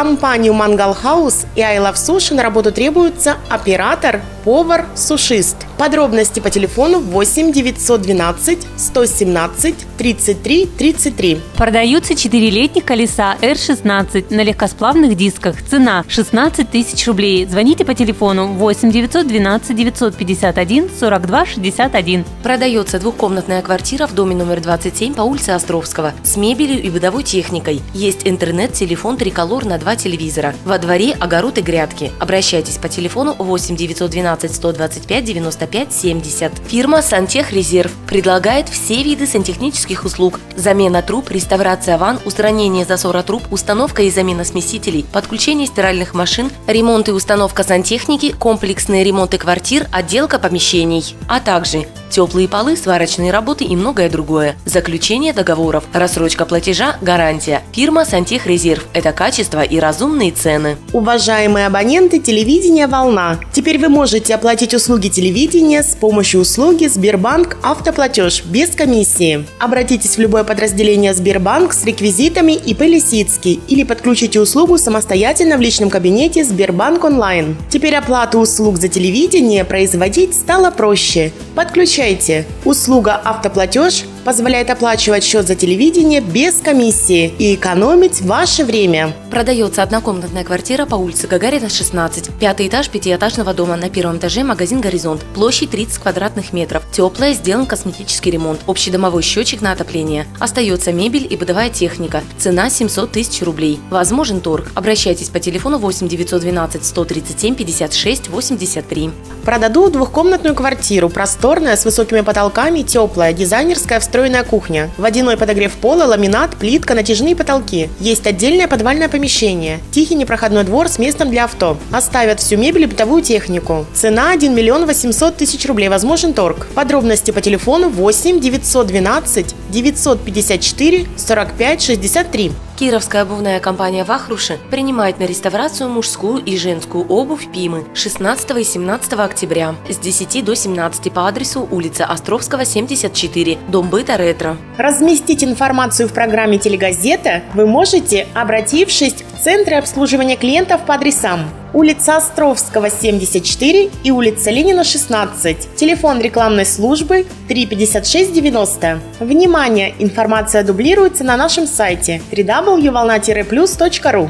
компанию Мангал Хаус и I Love на работу требуется оператор, повар, сушист. Подробности по телефону 8 912 117 33 33. Продаются 4-летних колеса R16 на легкосплавных дисках. Цена 16 тысяч рублей. Звоните по телефону 8 912 951 42 61. Продается двухкомнатная квартира в доме номер 27 по улице Островского с мебелью и бытовой техникой. Есть интернет, телефон, триколор на два телевизора. Во дворе огород и грядки. Обращайтесь по телефону 8 912 125 95 70. Фирма «Сантех Резерв» предлагает все виды сантехнических услуг. Замена труб, реставрация ванн, устранение засора труб, установка и замена смесителей, подключение стиральных машин, ремонт и установка сантехники, комплексные ремонты квартир, отделка помещений, а также теплые полы, сварочные работы и многое другое. Заключение договоров, рассрочка платежа, гарантия. Фирма «Сантех Резерв» – это качество и разумные цены. Уважаемые абоненты телевидения «Волна», теперь вы можете оплатить услуги телевидения с помощью услуги Сбербанк Автоплатеж без комиссии. Обратитесь в любое подразделение Сбербанк с реквизитами ИП Лисицкий или подключите услугу самостоятельно в личном кабинете Сбербанк онлайн. Теперь оплату услуг за телевидение производить стало проще. Подключайте. Услуга «Автоплатеж» позволяет оплачивать счет за телевидение без комиссии и экономить ваше время. Продается однокомнатная квартира по улице Гагарина, 16. Пятый этаж пятиэтажного дома. На первом этаже магазин «Горизонт». Площадь 30 квадратных метров. Теплая, сделан косметический ремонт. Общедомовой счетчик на отопление. Остается мебель и бытовая техника. Цена 700 тысяч рублей. Возможен торг. Обращайтесь по телефону 8 912 137 56 83. Продадут двухкомнатную квартиру, просторная, с высокими потолками, теплая, дизайнерская встроенная кухня. Водяной подогрев пола, ламинат, плитка, натяжные потолки. Есть отдельное подвальное помещение. Тихий непроходной двор с местом для авто. Оставят всю мебель и бытовую технику. Цена 1 миллион 800 тысяч рублей. Возможен торг. Подробности по телефону 8 912 954 45 63. Кировская обувная компания «Вахруши» принимает на реставрацию мужскую и женскую обувь «Пимы» 16 и 17 октября с 10 до 17 по адресу улица Островского, 74, дом быта «Ретро». Разместить информацию в программе «Телегазета» вы можете, обратившись Центры обслуживания клиентов по адресам улица Островского, 74 и улица Ленина, 16. Телефон рекламной службы 35690. Внимание! Информация дублируется на нашем сайте www.volna-plus.ru.